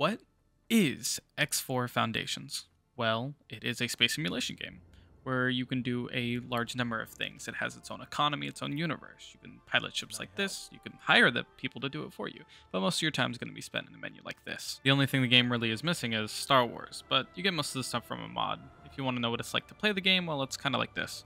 What is X4 Foundations? Well, it is a space simulation game where you can do a large number of things. It has its own economy, its own universe. You can pilot ships like this. You can hire the people to do it for you. But most of your time is going to be spent in a menu like this. The only thing the game really is missing is Star Wars, but you get most of the stuff from a mod. If you want to know what it's like to play the game, well, it's kind of like this.